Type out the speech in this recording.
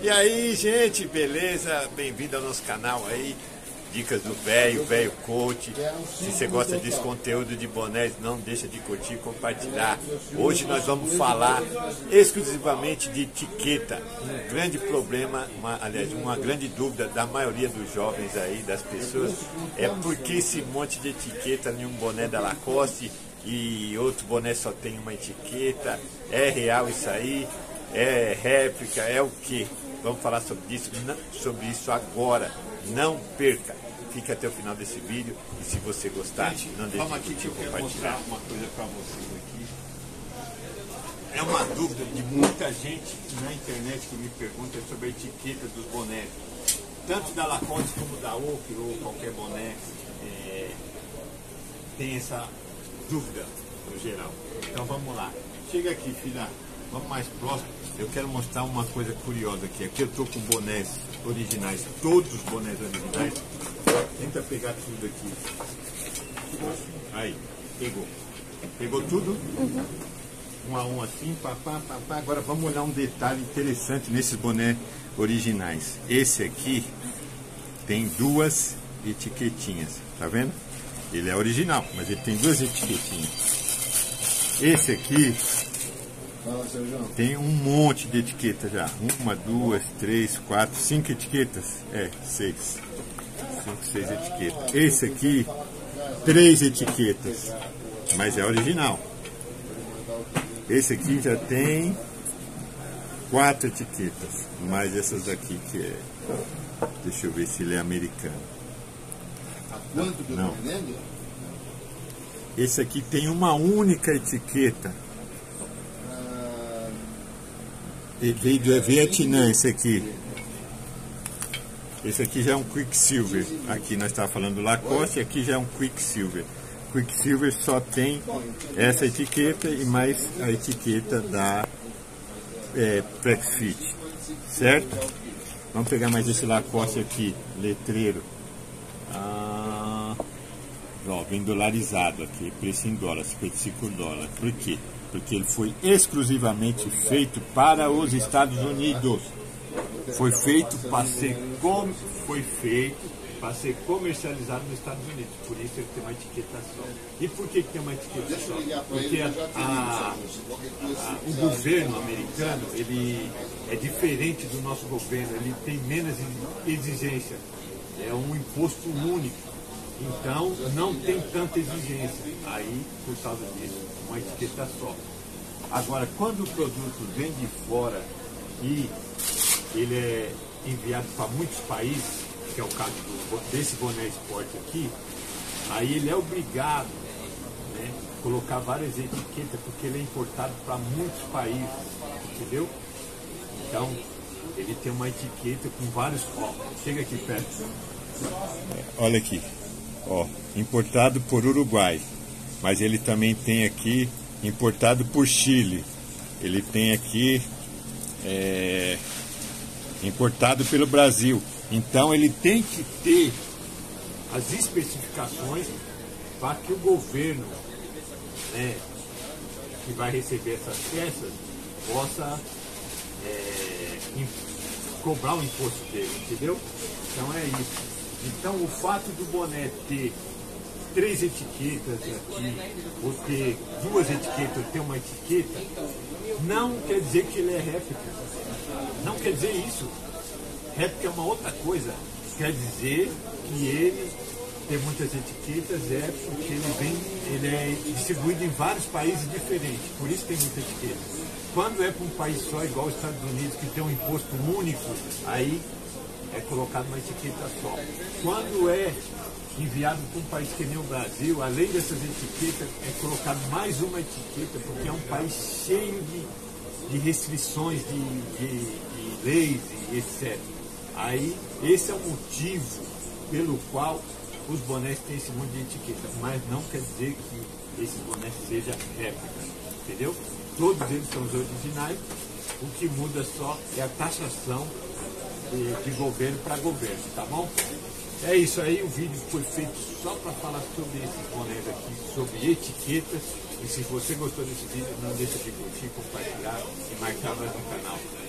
E aí, gente, beleza? Bem-vindo ao nosso canal aí. Dicas do velho, velho coach. Se você gosta desse conteúdo de bonés, não deixa de curtir e compartilhar. Hoje nós vamos falar exclusivamente de etiqueta. Um grande problema, uma, aliás, uma grande dúvida da maioria dos jovens aí, das pessoas, é por que esse monte de etiqueta em um boné da Lacoste e outro boné só tem uma etiqueta. É real isso aí? É réplica? É o que? Vamos falar sobre isso, sobre isso agora. Não perca. Fique até o final desse vídeo e se você gostar, Gente, não deixe vamos aqui que de eu quero mostrar uma coisa para vocês aqui. É uma dúvida de muita gente na internet que me pergunta sobre a etiqueta dos bonés. Tanto da Lacoste como da Oak ou qualquer boné. é, tem essa dúvida no geral. Então vamos lá. Chega aqui, filha. Vamos mais próximo. Eu quero mostrar uma coisa curiosa aqui. Aqui eu estou com bonés originais, todos os bonés originais. Tenta pegar tudo aqui. Aí, pegou. Pegou tudo? um a um assim, papá, papá. Agora vamos olhar um detalhe interessante nesses bonés originais. Esse aqui tem duas etiquetinhas, tá vendo? Ele é original, mas ele tem duas etiquetinhas. Esse aqui Fala, Sérgio. tem um monte de etiquetas já. Uma, duas, três, quatro, cinco etiquetas. É, seis. Cinco, seis etiquetas. Esse aqui, três etiquetas. Mas é original. Esse aqui já tem quatro etiquetas. Mais essas daqui que é. Deixa eu ver se ele é americano. A quanto que eu Não. Esse aqui tem uma única etiqueta. Ah, Ele veio do Vietnã, esse aqui. Esse aqui já é um Quicksilver. Aqui nós estávamos falando do Lacoste, aqui já é um Quicksilver. Quicksilver só tem essa etiqueta e mais a etiqueta da é, Prexfit. Certo? Vamos pegar mais esse Lacoste aqui, letreiro. Ah, ó, aqui, preço em dólar, 55 dólares. Por quê? Porque ele foi exclusivamente feito para os Estados Unidos. Foi feito para ser com... foi feito para ser comercializado nos Estados Unidos. Por isso ele tem uma etiqueta só. E por que, tem uma etiqueta só? Porque a- a, a- o governo americano ele é diferente do nosso governo, ele tem menos exigência. É um imposto único. Então não tem tanta exigência. Aí, por causa disso, uma etiqueta só. Agora, quando o produto vem de fora e ele é enviado para muitos países, que é o caso do- desse boné esporte aqui, aí ele é obrigado né, colocar várias etiquetas, porque ele é importado para muitos países, entendeu? Então, ele tem uma etiqueta com vários. Ó, chega aqui perto. Olha aqui, ó, importado por Uruguai, mas ele também tem aqui importado por Chile. Ele tem aqui é, importado pelo Brasil. Então ele tem que ter as especificações para que o governo né, que vai receber essas peças possa é, cobrar o imposto dele, entendeu? Então é isso. Então o fato do boné ter três etiquetas aqui, ou ter duas etiquetas, ter uma etiqueta, não quer dizer que ele é réplica. Não quer dizer isso. Réplica é uma outra coisa. Quer dizer que ele tem muitas etiquetas, é porque ele vem, ele é distribuído em vários países diferentes, por isso tem muita etiqueta. Quando é para um país só, igual os Estados Unidos, que tem um imposto único, aí é colocado uma etiqueta só. Quando é enviado para um país que nem o Brasil, além dessas etiquetas, é colocado mais uma etiqueta, porque é um país cheio de, de restrições, de, de, de leis e etc. Aí, esse é o motivo pelo qual os bonés têm esse monte de etiqueta, mas não quer dizer que esse boné seja réplica, entendeu? Todos eles são os originais, o que muda só é a taxação de, de governo para governo, tá bom? É isso aí, o vídeo foi feito só para falar sobre esses bonés aqui, sobre etiquetas. E se você gostou desse vídeo, não deixa de curtir, compartilhar e marcar nós no canal.